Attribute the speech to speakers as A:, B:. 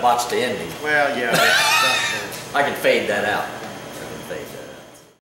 A: Botched the ending.
B: Well, yeah.
A: I can fade that out. I can fade that.